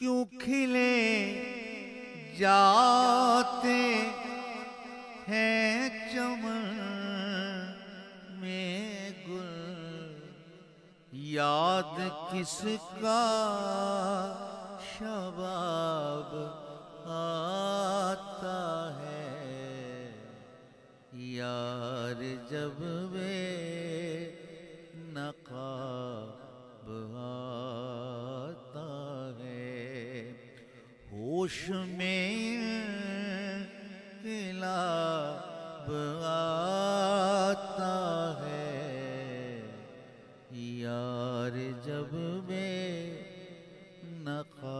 क्यों खिले जाते हैं चमन में गुल? याद किसका शबाब आता है? यार जब वे नकाब उसमें इनकलाब आता है। यार जब मैं नका